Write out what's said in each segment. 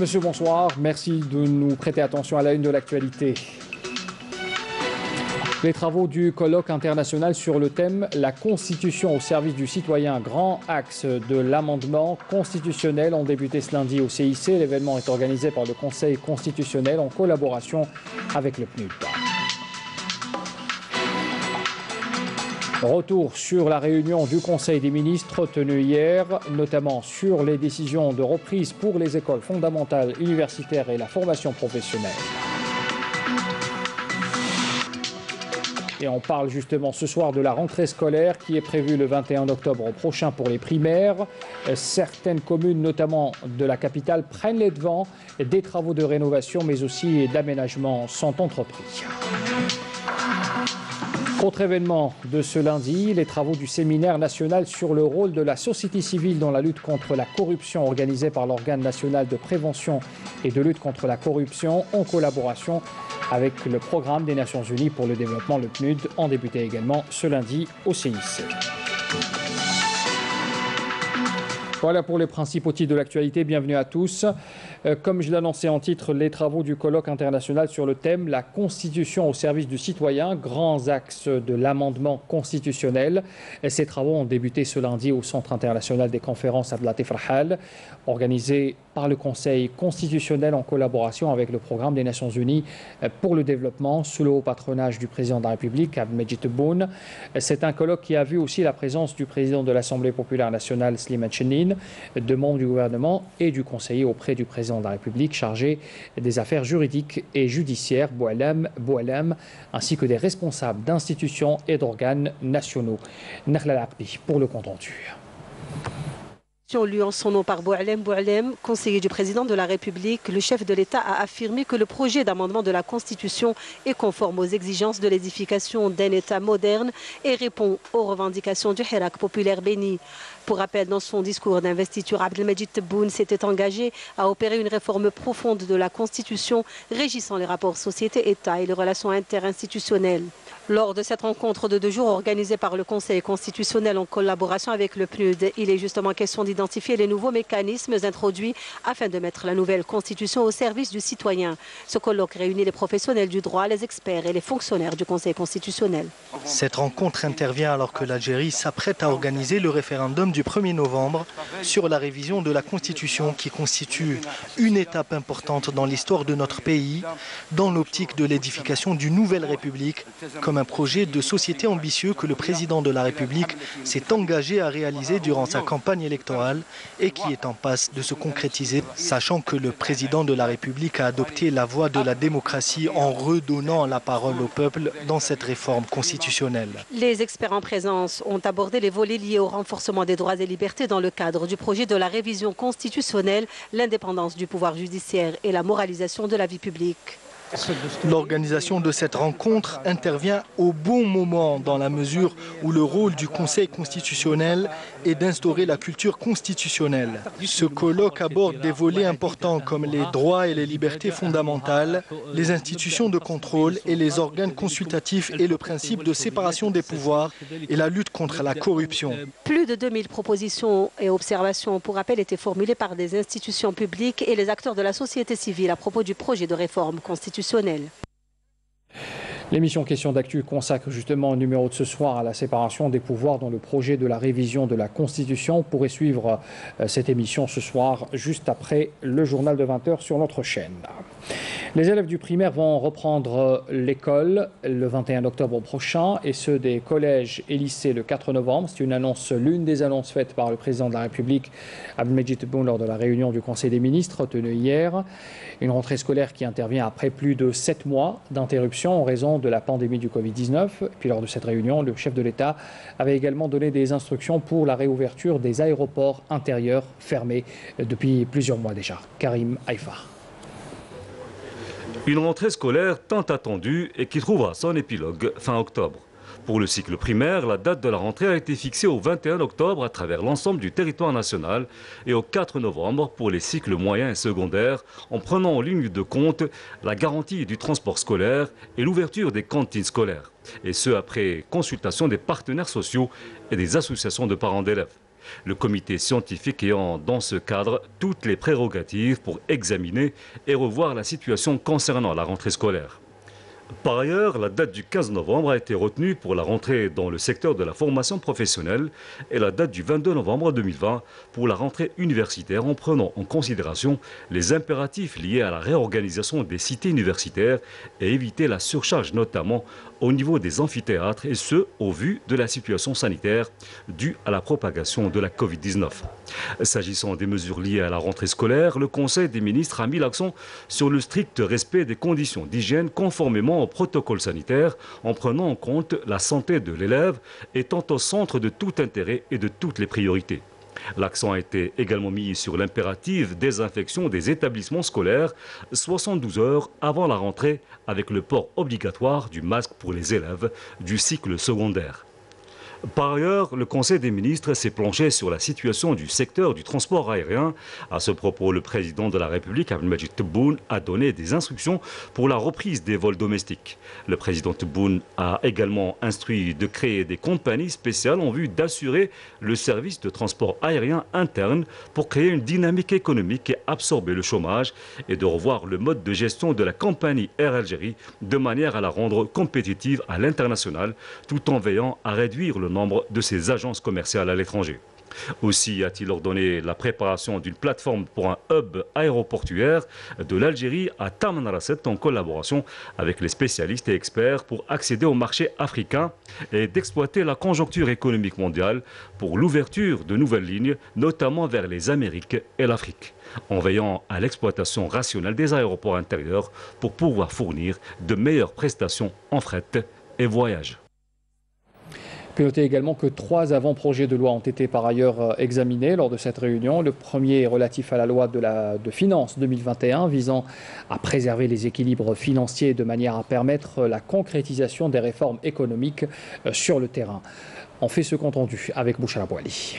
Monsieur, bonsoir. Merci de nous prêter attention à la une de l'actualité. Les travaux du colloque international sur le thème La Constitution au service du citoyen, grand axe de l'amendement constitutionnel, ont débuté ce lundi au CIC. L'événement est organisé par le Conseil constitutionnel en collaboration avec le PNUD. Retour sur la réunion du Conseil des ministres tenue hier, notamment sur les décisions de reprise pour les écoles fondamentales, universitaires et la formation professionnelle. Et on parle justement ce soir de la rentrée scolaire qui est prévue le 21 octobre prochain pour les primaires. Certaines communes, notamment de la capitale, prennent les devants. Des travaux de rénovation mais aussi d'aménagement sont entrepris. Autre événement de ce lundi, les travaux du séminaire national sur le rôle de la société civile dans la lutte contre la corruption organisé par l'organe national de prévention et de lutte contre la corruption en collaboration avec le programme des Nations Unies pour le développement, le PNUD, ont débuté également ce lundi au CIC. Voilà pour les principaux titres de l'actualité. Bienvenue à tous. Euh, comme je l'annonçais en titre, les travaux du colloque international sur le thème La Constitution au service du citoyen, grands axes de l'amendement constitutionnel. ces travaux ont débuté ce lundi au Centre international des conférences Abdelatif Rahal, organisé par le Conseil constitutionnel en collaboration avec le programme des Nations Unies pour le développement sous le haut patronage du président de la République, Abdelmejid Tebboune. C'est un colloque qui a vu aussi la présence du président de l'Assemblée populaire nationale, Slimane Chenin, de membres du gouvernement et du conseiller auprès du président de la République chargé des affaires juridiques et judiciaires, Boualem, Boualem ainsi que des responsables d'institutions et d'organes nationaux. Nakhla pour le compte lu en son nom par Boualem Boualem, conseiller du président de la République, le chef de l'État a affirmé que le projet d'amendement de la Constitution est conforme aux exigences de l'édification d'un État moderne et répond aux revendications du Hirak populaire béni. Pour rappel, dans son discours d'investiture, Abdelmajid Tebboune s'était engagé à opérer une réforme profonde de la Constitution régissant les rapports société-État et les relations interinstitutionnelles. Lors de cette rencontre de deux jours organisée par le Conseil constitutionnel en collaboration avec le PNUD, il est justement question d'identifier les nouveaux mécanismes introduits afin de mettre la nouvelle Constitution au service du citoyen. Ce colloque réunit les professionnels du droit, les experts et les fonctionnaires du Conseil constitutionnel. Cette rencontre intervient alors que l'Algérie s'apprête à organiser le référendum du 1er novembre sur la révision de la Constitution qui constitue une étape importante dans l'histoire de notre pays dans l'optique de l'édification d'une nouvelle République un projet de société ambitieux que le président de la République s'est engagé à réaliser durant sa campagne électorale et qui est en passe de se concrétiser, sachant que le président de la République a adopté la voie de la démocratie en redonnant la parole au peuple dans cette réforme constitutionnelle. Les experts en présence ont abordé les volets liés au renforcement des droits et libertés dans le cadre du projet de la révision constitutionnelle, l'indépendance du pouvoir judiciaire et la moralisation de la vie publique. L'organisation de cette rencontre intervient au bon moment dans la mesure où le rôle du Conseil constitutionnel est d'instaurer la culture constitutionnelle. Ce colloque aborde des volets importants comme les droits et les libertés fondamentales, les institutions de contrôle et les organes consultatifs et le principe de séparation des pouvoirs et la lutte contre la corruption. Plus de 2000 propositions et observations pour rappel étaient formulées par des institutions publiques et les acteurs de la société civile à propos du projet de réforme constitutionnelle Sonnel. L'émission Question d'actu consacre justement un numéro de ce soir à la séparation des pouvoirs dans le projet de la révision de la Constitution. Vous pourrez suivre euh, cette émission ce soir juste après le journal de 20h sur notre chaîne. Les élèves du primaire vont reprendre l'école le 21 octobre prochain et ceux des collèges et lycées le 4 novembre. C'est une annonce, l'une des annonces faites par le président de la République, Abdelmejid Tebboune, lors de la réunion du Conseil des ministres tenue hier. Une rentrée scolaire qui intervient après plus de sept mois d'interruption en raison de la pandémie du Covid-19. Puis lors de cette réunion, le chef de l'État avait également donné des instructions pour la réouverture des aéroports intérieurs fermés depuis plusieurs mois déjà. Karim Haïfa. Une rentrée scolaire tant attendue et qui trouvera son épilogue fin octobre. Pour le cycle primaire, la date de la rentrée a été fixée au 21 octobre à travers l'ensemble du territoire national et au 4 novembre pour les cycles moyens et secondaires en prenant en ligne de compte la garantie du transport scolaire et l'ouverture des cantines scolaires. Et ce, après consultation des partenaires sociaux et des associations de parents d'élèves. Le comité scientifique ayant dans ce cadre toutes les prérogatives pour examiner et revoir la situation concernant la rentrée scolaire. Par ailleurs, la date du 15 novembre a été retenue pour la rentrée dans le secteur de la formation professionnelle et la date du 22 novembre 2020 pour la rentrée universitaire en prenant en considération les impératifs liés à la réorganisation des cités universitaires et éviter la surcharge notamment au niveau des amphithéâtres et ce, au vu de la situation sanitaire due à la propagation de la Covid-19. S'agissant des mesures liées à la rentrée scolaire, le Conseil des ministres a mis l'accent sur le strict respect des conditions d'hygiène conformément au protocole sanitaire en prenant en compte la santé de l'élève étant au centre de tout intérêt et de toutes les priorités. L'accent a été également mis sur l'impérative désinfection des établissements scolaires 72 heures avant la rentrée avec le port obligatoire du masque pour les élèves du cycle secondaire. Par ailleurs, le Conseil des ministres s'est planché sur la situation du secteur du transport aérien. À ce propos, le président de la République, Abdelmajid Tebboune, a donné des instructions pour la reprise des vols domestiques. Le président Tebboune a également instruit de créer des compagnies spéciales en vue d'assurer le service de transport aérien interne pour créer une dynamique économique et absorber le chômage et de revoir le mode de gestion de la compagnie Air Algérie de manière à la rendre compétitive à l'international tout en veillant à réduire le nombre de ses agences commerciales à l'étranger. Aussi a-t-il ordonné la préparation d'une plateforme pour un hub aéroportuaire de l'Algérie à Tamanrasset en collaboration avec les spécialistes et experts pour accéder au marché africain et d'exploiter la conjoncture économique mondiale pour l'ouverture de nouvelles lignes, notamment vers les Amériques et l'Afrique, en veillant à l'exploitation rationnelle des aéroports intérieurs pour pouvoir fournir de meilleures prestations en fret et voyage. Puis notez également que trois avant-projets de loi ont été par ailleurs euh, examinés lors de cette réunion. Le premier est relatif à la loi de, la, de finances 2021 visant à préserver les équilibres financiers de manière à permettre la concrétisation des réformes économiques euh, sur le terrain. On fait ce compte rendu avec Bouchara Bouali.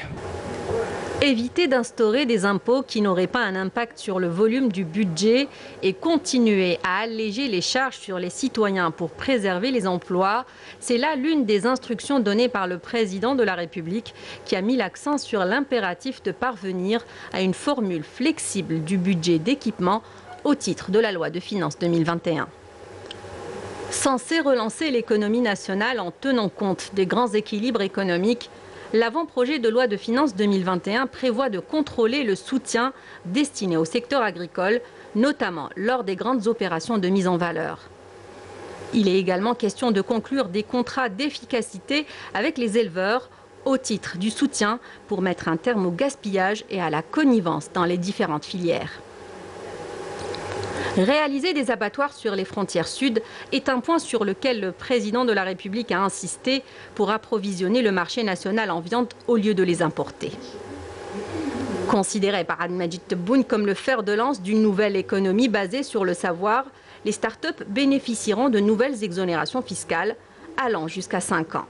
Éviter d'instaurer des impôts qui n'auraient pas un impact sur le volume du budget et continuer à alléger les charges sur les citoyens pour préserver les emplois, c'est là l'une des instructions données par le président de la République qui a mis l'accent sur l'impératif de parvenir à une formule flexible du budget d'équipement au titre de la loi de finances 2021 censé relancer l'économie nationale en tenant compte des grands équilibres économiques l'avant-projet de loi de finances 2021 prévoit de contrôler le soutien destiné au secteur agricole, notamment lors des grandes opérations de mise en valeur. Il est également question de conclure des contrats d'efficacité avec les éleveurs au titre du soutien pour mettre un terme au gaspillage et à la connivence dans les différentes filières. Réaliser des abattoirs sur les frontières sud est un point sur lequel le président de la République a insisté pour approvisionner le marché national en viande au lieu de les importer. Considéré par Tebboune comme le fer de lance d'une nouvelle économie basée sur le savoir, les start-up bénéficieront de nouvelles exonérations fiscales allant jusqu'à 5 ans.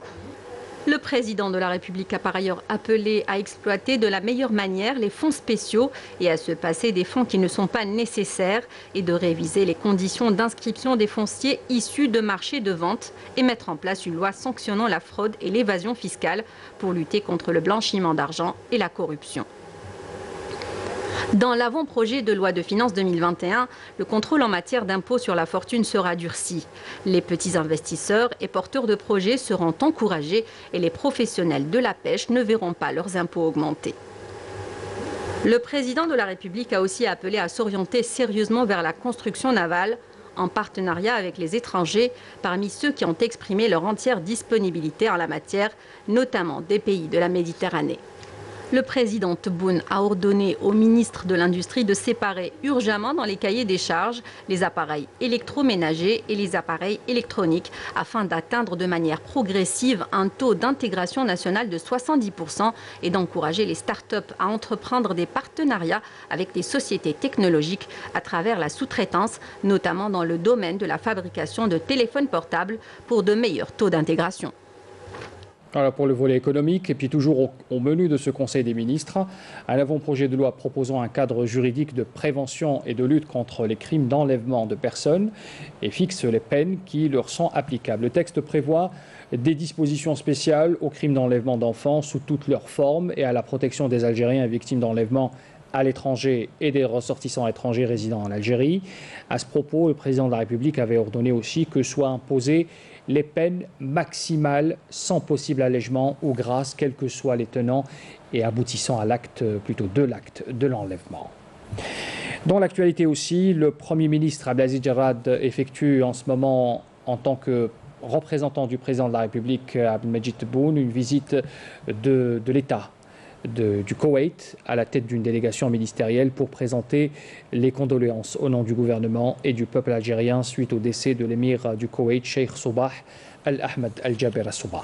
Le président de la République a par ailleurs appelé à exploiter de la meilleure manière les fonds spéciaux et à se passer des fonds qui ne sont pas nécessaires et de réviser les conditions d'inscription des fonciers issus de marchés de vente et mettre en place une loi sanctionnant la fraude et l'évasion fiscale pour lutter contre le blanchiment d'argent et la corruption. Dans l'avant-projet de loi de finances 2021, le contrôle en matière d'impôt sur la fortune sera durci. Les petits investisseurs et porteurs de projets seront encouragés et les professionnels de la pêche ne verront pas leurs impôts augmenter. Le président de la République a aussi appelé à s'orienter sérieusement vers la construction navale en partenariat avec les étrangers, parmi ceux qui ont exprimé leur entière disponibilité en la matière, notamment des pays de la Méditerranée. Le président Tebboune a ordonné au ministre de l'Industrie de séparer urgemment dans les cahiers des charges les appareils électroménagers et les appareils électroniques afin d'atteindre de manière progressive un taux d'intégration nationale de 70% et d'encourager les start-up à entreprendre des partenariats avec des sociétés technologiques à travers la sous-traitance, notamment dans le domaine de la fabrication de téléphones portables pour de meilleurs taux d'intégration. Voilà pour le volet économique. Et puis toujours au, menu de ce Conseil des ministres, un avant-projet de loi proposant un cadre juridique de prévention et de lutte contre les crimes d'enlèvement de personnes et fixe les peines qui leur sont applicables. Le texte prévoit des dispositions spéciales aux crimes d'enlèvement d'enfants sous toutes leurs formes et à la protection des Algériens victimes d'enlèvement à l'étranger et des ressortissants étrangers résidant en Algérie. À ce propos, le président de la République avait ordonné aussi que soient imposées les peines maximales sans possible allègement ou grâce, quels que soient les tenants et aboutissant à l'acte, plutôt de l'acte de l'enlèvement. Dans l'actualité aussi, le Premier ministre Abdelaziz Jarrad effectue en ce moment, en tant que représentant du président de la République Abdelmajid Tebboune, une visite de l'État du Koweït à la tête d'une délégation ministérielle pour présenter les condoléances au nom du gouvernement et du peuple algérien suite au décès de l'émir du Koweït, Sheikh Soubah Al-Ahmed Al-Jaber Soubah.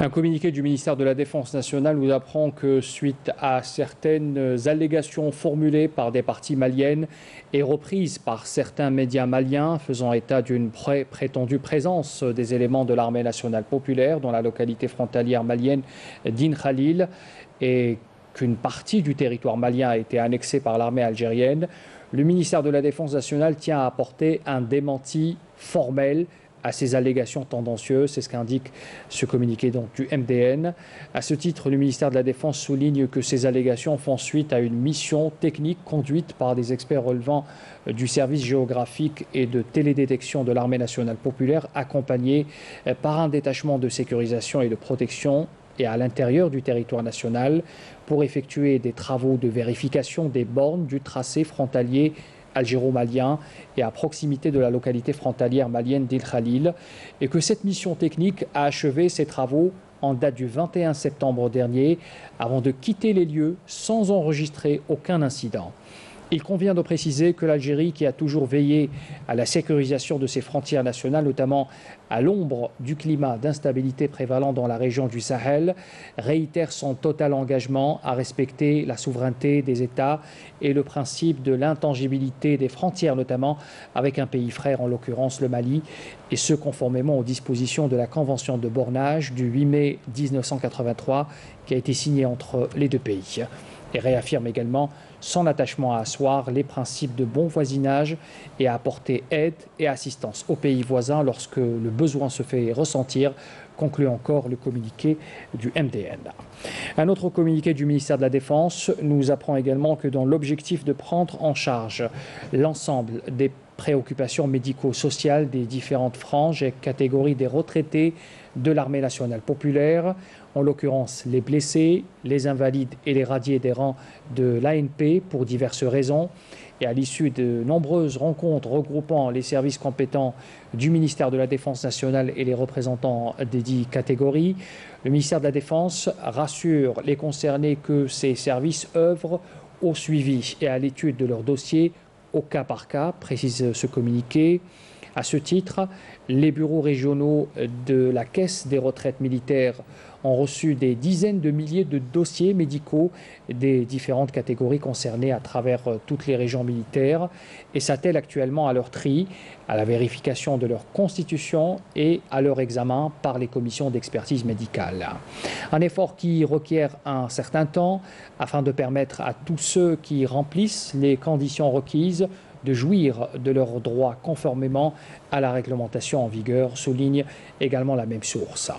Un communiqué du ministère de la Défense nationale nous apprend que suite à certaines allégations formulées par des parties maliennes et reprises par certains médias maliens faisant état d'une prétendue présence des éléments de l'armée nationale populaire dans la localité frontalière malienne d'In Khalil et qu'une partie du territoire malien a été annexée par l'armée algérienne, le ministère de la Défense nationale tient à apporter un démenti formel à ces allégations tendancieuses. C'est ce qu'indique ce communiqué donc, du MDN. À ce titre, le ministère de la Défense souligne que ces allégations font suite à une mission technique conduite par des experts relevant du service géographique et de télédétection de l'armée nationale populaire, accompagnés euh, par un détachement de sécurisation et de protection et à l'intérieur du territoire national pour effectuer des travaux de vérification des bornes du tracé frontalier algéro-malien et à proximité de la localité frontalière malienne d'Il Khalil, et que cette mission technique a achevé ses travaux en date du 21 septembre dernier, avant de quitter les lieux sans enregistrer aucun incident. Il convient de préciser que l'Algérie, qui a toujours veillé à la sécurisation de ses frontières nationales, notamment à l'ombre du climat d'instabilité prévalant dans la région du Sahel, réitère son total engagement à respecter la souveraineté des États et le principe de l'intangibilité des frontières, notamment avec un pays frère, en l'occurrence le Mali, et ce conformément aux dispositions de la Convention de bornage du 8 mai 1983 qui a été signée entre les deux pays. Et réaffirme également son attachement à asseoir les principes de bon voisinage et à apporter aide et assistance aux pays voisins lorsque le besoin se fait ressentir, conclut encore le communiqué du MDN. Un autre communiqué du ministère de la Défense nous apprend également que dans l'objectif de prendre en charge l'ensemble des préoccupations médico-sociales des différentes franges et catégories des retraités de l'armée nationale populaire, en l'occurrence les blessés, les invalides et les radiés des rangs de l'ANP pour diverses raisons. Et à l'issue de nombreuses rencontres regroupant les services compétents du ministère de la Défense nationale et les représentants des dix catégories, le ministère de la Défense rassure les concernés que ces services œuvrent au suivi et à l'étude de leurs dossiers au cas par cas, précise ce communiqué. À ce titre, les bureaux régionaux de la Caisse des retraites militaires ont reçu des dizaines de milliers de dossiers médicaux des différentes catégories concernées à travers euh, toutes les régions militaires et s'attellent actuellement à leur tri, à la vérification de leur constitution et à leur examen par les commissions d'expertise médicale. Un effort qui requiert un certain temps afin de permettre à tous ceux qui remplissent les conditions requises de jouir de leurs droits conformément à la réglementation en vigueur, souligne également la même source.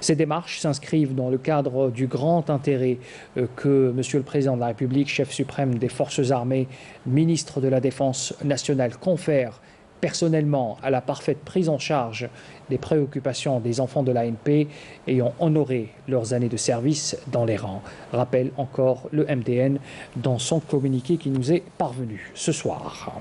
Ces démarches s'inscrivent dans le cadre du grand intérêt euh, que Monsieur le Président de la République, chef suprême des forces armées, ministre de la Défense nationale, confère personnellement à la parfaite prise en charge des préoccupations des enfants de l'ANP ayant honoré leurs années de service dans les rangs. Rappelle encore le MDN dans son communiqué qui nous est parvenu ce soir.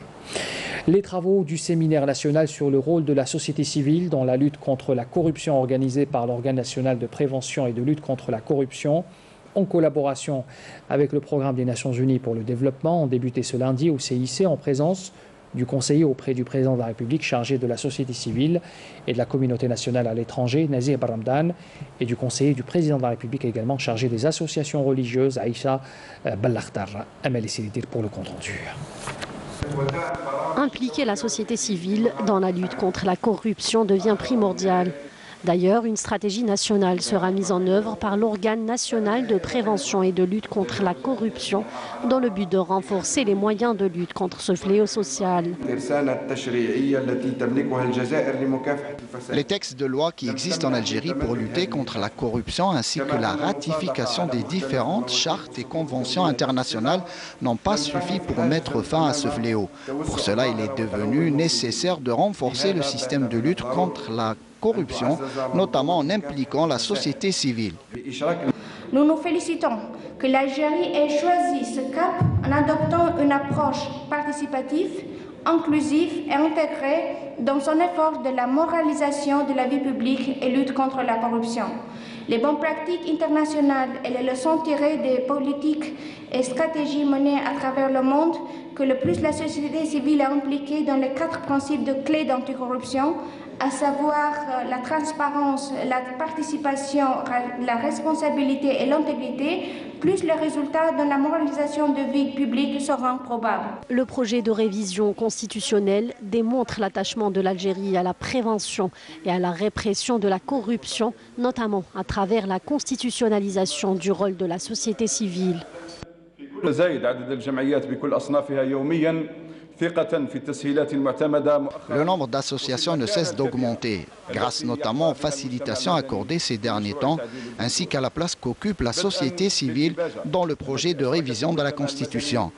Les travaux du séminaire national sur le rôle de la société civile dans la lutte contre la corruption organisée par l'organe national de prévention et de lutte contre la corruption en collaboration avec le programme des Nations Unies pour le développement ont débuté ce lundi au CIC en présence du conseiller auprès du président de la République chargé de la société civile et de la communauté nationale à l'étranger, Nazir Baramdan, et du conseiller du président de la République également chargé des associations religieuses, Aïcha euh, Ballakhtar. Amal pour le compte rendu. Impliquer la société civile dans la lutte contre la corruption devient primordial. D'ailleurs, une stratégie nationale sera mise en œuvre par l'organe national de prévention et de lutte contre la corruption dans le but de renforcer les moyens de lutte contre ce fléau social. Les textes de loi qui existent en Algérie pour lutter contre la corruption ainsi que la ratification des différentes chartes et conventions internationales n'ont pas suffi pour mettre fin à ce fléau. Pour cela, il est devenu nécessaire de renforcer le système de lutte contre la corruption, notamment en impliquant la société civile. Nous nous félicitons que l'Algérie ait choisi ce cap en adoptant une approche participative, inclusive et intégrée dans son effort de la moralisation de la vie publique et lutte contre la corruption. Les bonnes pratiques internationales et les leçons tirées des politiques et stratégies menées à travers le monde, que le plus la société civile est impliquée dans les quatre principes de clé d'anticorruption, à savoir euh, la transparence, la participation, la responsabilité et l'intégrité, plus les résultats de la moralisation de vie publique seront probables. Le projet de révision constitutionnelle démontre l'attachement de l'Algérie à la prévention et à la répression de la corruption, notamment à travers la constitutionnalisation du rôle de la société civile. Le nombre d'associations ne cesse d'augmenter, grâce notamment aux facilitations accordées ces derniers temps, ainsi qu'à la place qu'occupe la société civile dans le projet de révision de la Constitution.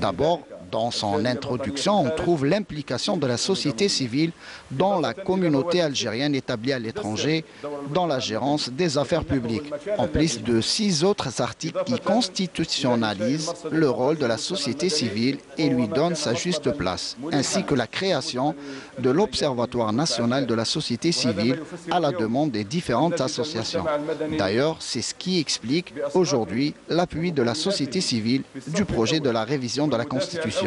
D'abord, dans son introduction, on trouve l'implication de la société civile dans la communauté algérienne établie à l'étranger dans la gérance des affaires publiques, en plus de six autres articles qui constitutionnalisent le rôle de la société civile et lui donnent sa juste place, ainsi que la création de l'Observatoire national de la société civile à la demande des différentes associations. D'ailleurs, c'est ce qui explique aujourd'hui l'appui de la société civile du projet de la révision de la Constitution.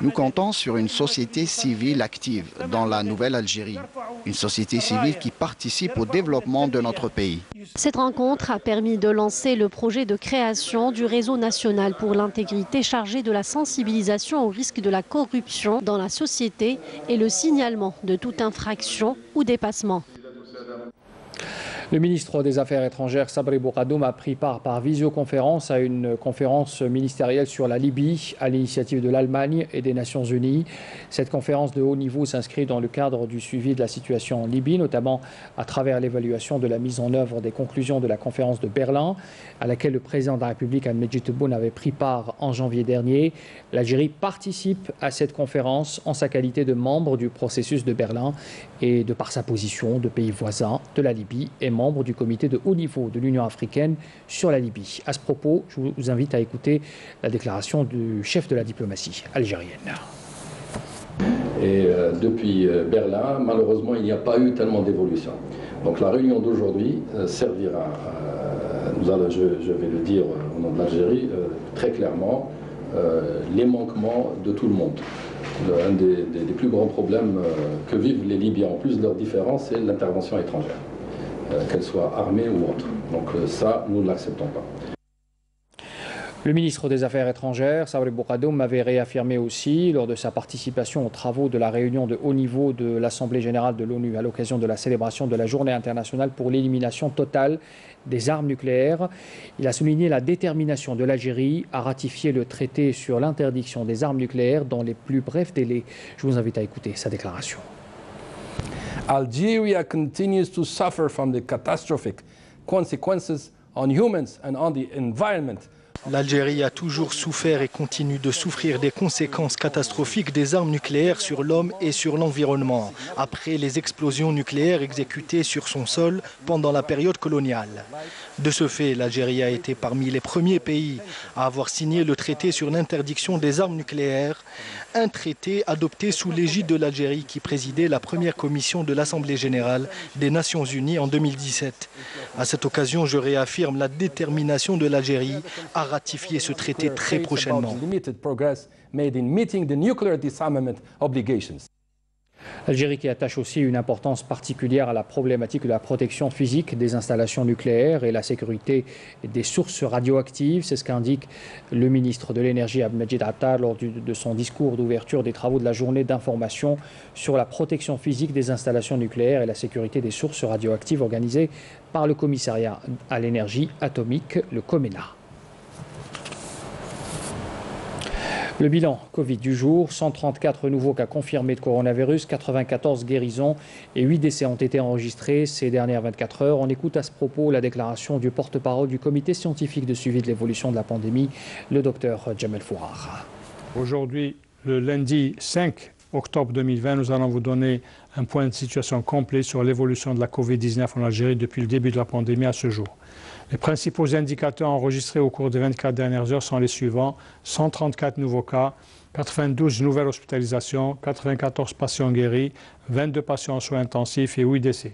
Nous comptons sur une société civile active dans la nouvelle Algérie, une société civile qui participe au développement de notre pays. Cette rencontre a permis de lancer le projet de création du réseau national pour l'intégrité chargé de la sensibilisation au risque de la corruption dans la société et le signalement de toute infraction ou dépassement. Le ministre des Affaires étrangères, Sabri Bouradoum, a pris part par visioconférence à une conférence ministérielle sur la Libye à l'initiative de l'Allemagne et des Nations Unies. Cette conférence de haut niveau s'inscrit dans le cadre du suivi de la situation en Libye, notamment à travers l'évaluation de la mise en œuvre des conclusions de la conférence de Berlin, à laquelle le président de la République, Ahmed Tebboune, avait pris part en janvier dernier. L'Algérie participe à cette conférence en sa qualité de membre du processus de Berlin et de par sa position de pays voisin de la Libye et membre du comité de haut niveau de l'Union africaine sur la Libye. À ce propos, je vous invite à écouter la déclaration du chef de la diplomatie algérienne. Et euh, depuis euh, Berlin, malheureusement, il n'y a pas eu tellement d'évolution. Donc la réunion d'aujourd'hui euh, servira, je, vais le dire au nom de l'Algérie, très clairement, les manquements de tout le monde. Un des, des plus grands problèmes que vivent les Libyens, en plus de leurs différences, c'est l'intervention étrangère. Euh, qu'elle soit armée ou autre. Donc euh, ça, nous ne l'acceptons pas. Le ministre des Affaires étrangères, Sabri Boukadoum, avait réaffirmé aussi, lors de sa participation aux travaux de la réunion de haut niveau de l'Assemblée générale de l'ONU à l'occasion de la célébration de la Journée internationale pour l'élimination totale des armes nucléaires, il a souligné la détermination de l'Algérie à ratifier le traité sur l'interdiction des armes nucléaires dans les plus brefs délais. Je vous invite à écouter sa déclaration. Algeria continues to suffer from the catastrophic consequences on humans and on the environment L'Algérie a toujours souffert et continue de souffrir des conséquences catastrophiques des armes nucléaires sur l'homme et sur l'environnement, après les explosions nucléaires exécutées sur son sol pendant la période coloniale. De ce fait, l'Algérie a été parmi les premiers pays à avoir signé le traité sur l'interdiction des armes nucléaires, un traité adopté sous l'égide de l'Algérie qui présidait la première commission de l'Assemblée générale des Nations unies en 2017. À cette occasion, je réaffirme la détermination de l'Algérie à ratifier ce traité très prochainement. L'Algérie qui attache aussi une importance particulière à la problématique de la protection physique des installations nucléaires et la sécurité des sources radioactives. C'est ce qu'indique le ministre de l'Énergie Abdelmajid Attar lors de son discours d'ouverture des travaux de la journée d'information sur la protection physique des installations nucléaires et la sécurité des sources radioactives organisée par le commissariat à l'énergie atomique, le COMENA. Le bilan Covid du jour, 134 nouveaux cas confirmés de coronavirus, 94 guérisons et 8 décès ont été enregistrés ces dernières 24 heures. On écoute à ce propos la déclaration du porte-parole du comité scientifique de suivi de l'évolution de la pandémie, le docteur Jamel Fourar. Aujourd'hui, le lundi 5 octobre 2020, nous allons vous donner un point de situation complet sur l'évolution de la Covid-19 en Algérie depuis le début de la pandémie à ce jour. Les principaux indicateurs enregistrés au cours des 24 dernières heures sont les suivants 134 nouveaux cas, 92 nouvelles hospitalisations, 94 patients guéris, 22 patients en soins intensifs et 8 décès.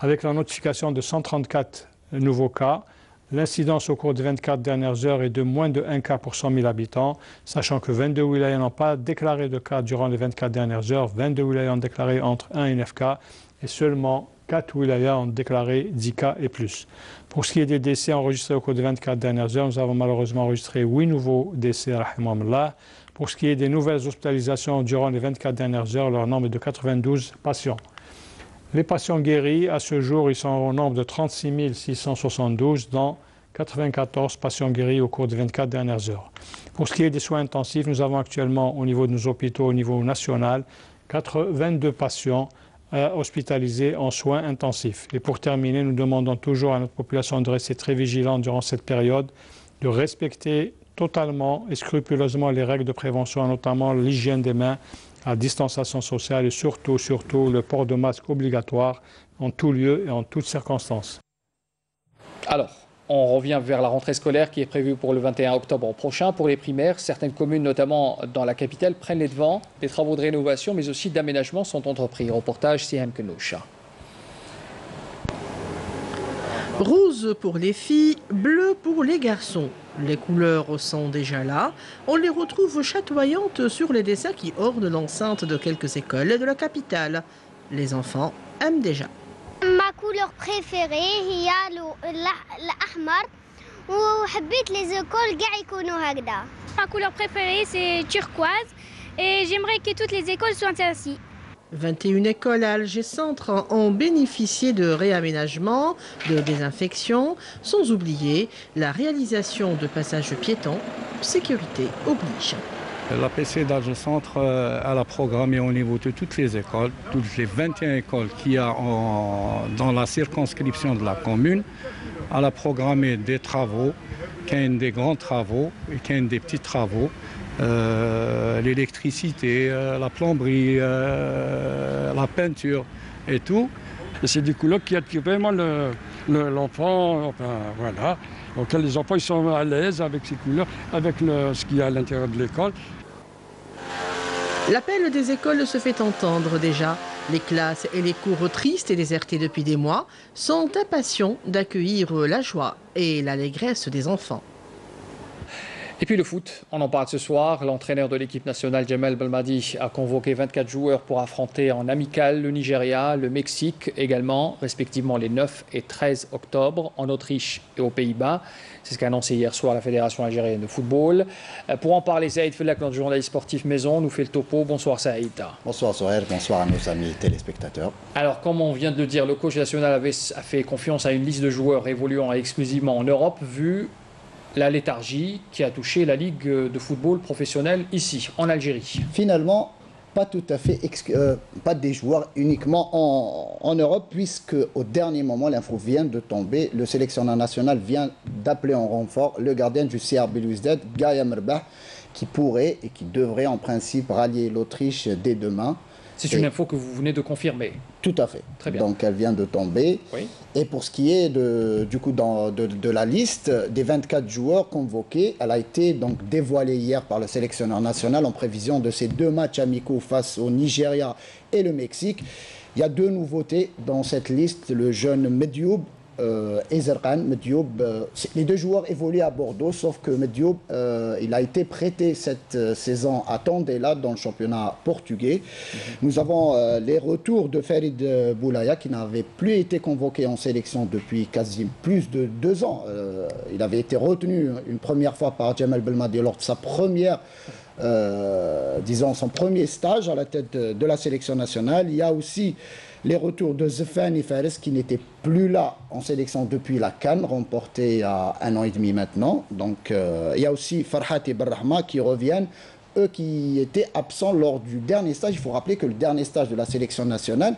Avec la notification de 134 nouveaux cas, l'incidence au cours des 24 dernières heures est de moins de 1 cas pour 100 000 habitants, sachant que 22 wilayas n'ont pas déclaré de cas durant les 24 dernières heures, 22 wilayas ont déclaré entre 1 et 9 cas, et seulement 4 wilayas ont déclaré 10 cas et plus. Pour ce qui est des décès enregistrés au cours des 24 dernières heures, nous avons malheureusement enregistré 8 nouveaux décès, Pour ce qui est des nouvelles hospitalisations durant les 24 dernières heures, leur nombre est de 92 patients. Les patients guéris, à ce jour, ils sont au nombre de 36 672, dont 94 patients guéris au cours des 24 dernières heures. Pour ce qui est des soins intensifs, nous avons actuellement au niveau de nos hôpitaux, au niveau national, 22 patients hospitalisés en soins intensifs. Et pour terminer, nous demandons toujours à notre population de rester très vigilante durant cette période, de respecter totalement et scrupuleusement les règles de prévention, notamment l'hygiène des mains, la distanciation sociale et surtout, surtout le port de masque obligatoire en tout lieu et en toutes circonstances. Alors, on revient vers la rentrée scolaire qui est prévue pour le 21 octobre prochain. Pour les primaires, certaines communes, notamment dans la capitale, prennent les devants. Des travaux de rénovation, mais aussi d'aménagement sont entrepris. Reportage CM Kenoucha. Rose pour les filles, bleu pour les garçons. Les couleurs sont déjà là. On les retrouve chatoyantes sur les dessins qui ornent l'enceinte de quelques écoles de la capitale. Les enfants aiment déjà. Ma couleur préférée هي الأحمر وحبيت les écoles كاع يكونوا هكذا. Ma couleur préférée c'est turquoise et j'aimerais que toutes les écoles soient ainsi. 21 écoles à Alger Centre ont bénéficié de réaménagement, de désinfection, sans oublier la réalisation de passages piétons. Sécurité oblige. La PC d'Alger Centre, euh, a programmé au niveau de toutes les écoles, toutes les 21 écoles qu'il y a dans la circonscription de la commune. Elle a programmé des travaux, des grands travaux et des petits travaux. Euh, l'électricité, euh, la plomberie, la peinture et tout. C'est des couleurs qui attirent vraiment l'enfant, enfin, voilà, auquel les enfants ils sont à l'aise avec ces couleurs, avec ce qu'il y a à l'intérieur de l'école. L'appel des écoles se fait entendre déjà. Les classes et les cours tristes et désertés depuis des mois sont impatients d'accueillir la joie et l'allégresse des enfants. Et puis le foot, on en parle ce soir. L'entraîneur de l'équipe nationale, Jamel Belmadi, a convoqué 24 joueurs pour affronter en amical le Nigeria, le Mexique également, respectivement les 9 et 13 octobre, en Autriche et aux Pays-Bas. C'est ce qu'a annoncé hier soir la Fédération algérienne de football. Euh, pour en parler, Saïd Felak, notre journaliste sportif maison, nous fait le topo. Bonsoir Saïd. Bonsoir Sorel, bonsoir à nos amis téléspectateurs. Alors, comme on vient de le dire, le coach national avait, a fait confiance à une liste de joueurs évoluant exclusivement en Europe, vu la léthargie qui a touché la Ligue de football professionnel ici, en Algérie. Finalement, pas tout à fait, euh, pas des joueurs uniquement en, Europe, puisque au dernier moment, l'info vient de tomber. Le sélectionneur national vient d'appeler en renfort le gardien du CRB Louisdad, Gaia Merbah, qui pourrait et qui devrait en principe rallier l'Autriche dès demain. C'est une info que vous venez de confirmer. Tout à fait. Très bien. Donc elle vient de tomber. Et pour ce qui est de, du coup dans, de, la liste des 24 joueurs convoqués, elle a été donc dévoilée hier par le sélectionneur national en prévision de ces deux matchs amicaux face au Nigeria et le Mexique. Il y a deux nouveautés dans cette liste. Le jeune Medioub euh, Ezerkan, Medioub, euh, les deux joueurs évoluent à Bordeaux, sauf que Medioub, euh, il a été prêté cette euh, saison à Tondela dans le championnat portugais. Mhm. Nous avons les retours de Farid Boulaya qui n'avait plus été convoqué en sélection depuis quasi plus de deux ans. il avait été retenu une première fois par Jamal Belmadi lors de sa première disons son premier stage à la tête de, de la sélection nationale. Il y a aussi les retours de Zefani Fares qui n'était plus là en sélection depuis la Cannes, remportée a un an et demi maintenant. Euh, il y a aussi Farhat et Barrahma qui reviennent, eux qui étaient absents lors du dernier stage. Il faut rappeler que le dernier stage de la sélection nationale,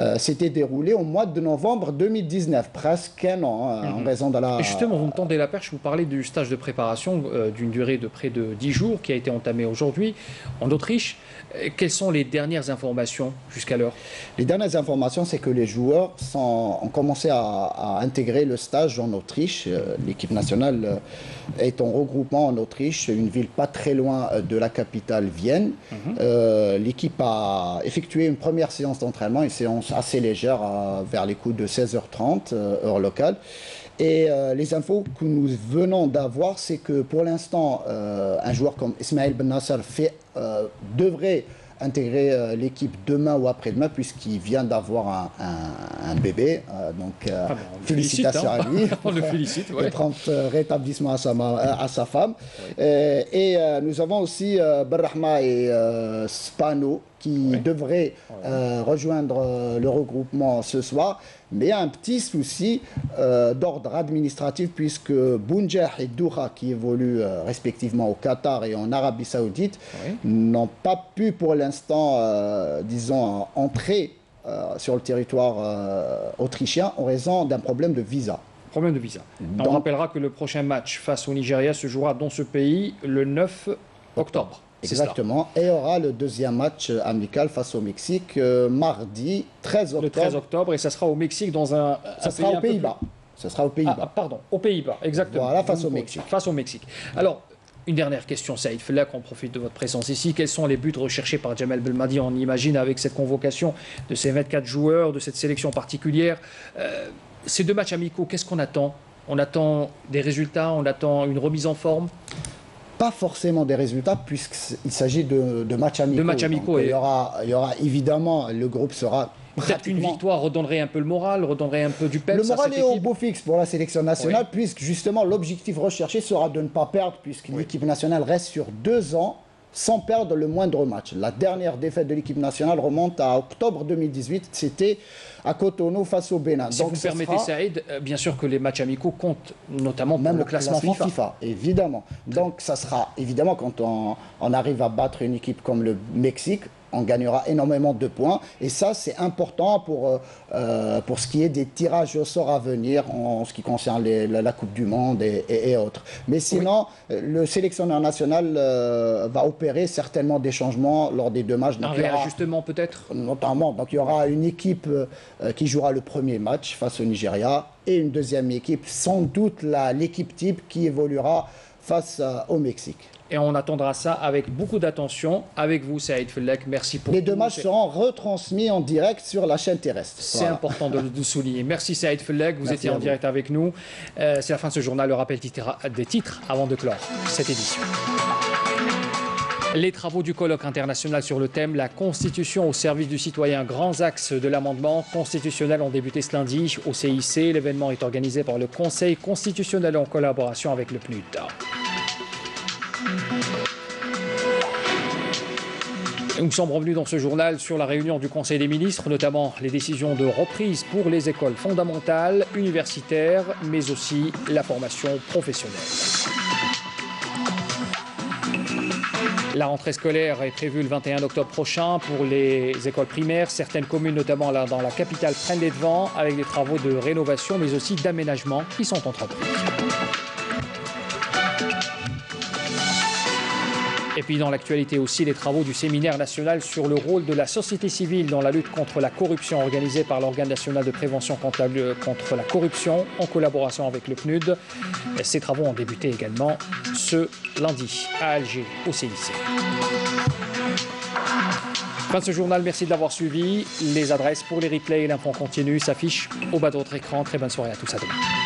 euh, s'était déroulé au mois de novembre 2019, presque un an, hein, en mhm. raison de la... Et justement, vous me tendez la perche, vous parlez du stage de préparation euh, d'une durée de près de 10 jours qui a été entamé aujourd'hui en Autriche. Euh, quelles sont les dernières informations jusqu'alors? Les dernières informations, c'est que les joueurs sont, ont commencé à, intégrer le stage en Autriche. L'équipe nationale est en regroupement en Autriche, une ville pas très loin de la capitale Vienne. Mhm. L'équipe a effectué une première séance d'entraînement, une séance assez légère vers les coups de 16h30, euh, heure locale. Et euh, les infos que nous venons d'avoir, c'est que pour l'instant, euh, un joueur comme Ismaël Ben Nasser fait, devrait intégrer l'équipe demain ou après-demain puisqu'il vient d'avoir un, bébé. Donc ah félicitations hein. à lui. On le félicite. Ouais. prompt rétablissement à sa, à sa femme. et nous avons aussi Barrahma et Spano qui devraient rejoindre le regroupement ce soir. Mais il y a un petit souci euh, d'ordre administratif puisque Bounjah et Doha, qui évoluent euh, respectivement au Qatar et en Arabie Saoudite, n'ont pas pu pour l'instant, euh, disons, entrer sur le territoire autrichien en raison d'un problème de visa. Problème de visa. On rappellera que le prochain match face au Nigeria se jouera dans ce pays le 9 octobre. Exactement. Et il y aura le deuxième match amical face au Mexique euh, mardi 13 octobre. Le 13 octobre et ça sera au Mexique dans un. Ça sera aux Pays-Bas. Ça sera aux Pays-Bas. Ah, pardon, aux Pays-Bas, exactement. Voilà, face au Mexique. Face au Mexique. Alors, une dernière question, Saïd Fella, qu'on profite de votre présence ici. Quels sont les buts recherchés par Jamel Belmadi On imagine avec cette convocation de ces 24 joueurs, de cette sélection particulière. Euh, ces deux matchs amicaux, qu'est-ce qu'on attend? On attend des résultats, on attend une remise en forme? Pas forcément des résultats puisqu'il s'agit de, matchs amicaux. De matchs amicaux. il, y aura, il y aura évidemment, le groupe sera Peut-être qu'une victoire redonnerait un peu le moral, redonnerait un peu du peps. Le moral est au beau fixe pour la sélection nationale, puisque justement l'objectif recherché sera de ne pas perdre, puisque l'équipe nationale reste sur deux ans sans perdre le moindre match. La dernière défaite de l'équipe nationale remonte à octobre 2018. C'était à Cotonou face au Bénin. Si vous me permettez, Saïd, euh, bien sûr que les matchs amicaux comptent notamment même le classement, FIFA. Évidemment. Donc ça sera évidemment quand on arrive à battre une équipe comme le Mexique, on gagnera énormément de points. Et ça, c'est important pour, euh, euh, pour ce qui est des tirages au sort à venir en ce qui concerne la, Coupe du Monde et, autres. Mais sinon, le sélectionneur national euh, va opérer certainement des changements lors des deux matchs. Donc, Un réajustement peut-être? Notamment. Donc il y aura une équipe qui jouera le premier match face au Nigeria et une deuxième équipe, sans doute l'équipe type qui évoluera face au Mexique et on attendra ça avec beaucoup d'attention avec vous, Saïd Fellek. Merci pour Les deux matchs seront retransmis en direct sur la chaîne terrestre. C'est important de le souligner. Merci Saïd Fellek, vous étiez en direct avec nous. Euh, c'est la fin de ce journal, le rappel des titres avant de clore cette édition. Les travaux du colloque international sur le thème La Constitution au service du citoyen, grands axes de l'amendement constitutionnel ont débuté ce lundi au CIC. L'événement est organisé par le Conseil constitutionnel en collaboration avec le PNUD. Nous sommes revenus dans ce journal sur la réunion du Conseil des ministres, notamment les décisions de reprise pour les écoles fondamentales, universitaires, mais aussi la formation professionnelle. La rentrée scolaire est prévue le 21 octobre prochain pour les écoles primaires. Certaines communes, notamment dans la capitale, prennent les devants avec des travaux de rénovation mais aussi d'aménagement qui sont entrepris. Et puis dans l'actualité aussi, les travaux du séminaire national sur le rôle de la société civile dans la lutte contre la corruption organisée par l'organe national de prévention contre la, corruption en collaboration avec le PNUD. Ces travaux ont débuté également ce lundi à Alger, au CIC. Fin de ce journal, merci de l'avoir suivi. Les adresses pour les replays et l'info continue s'affichent au bas de votre écran. Très bonne soirée à tous, à demain.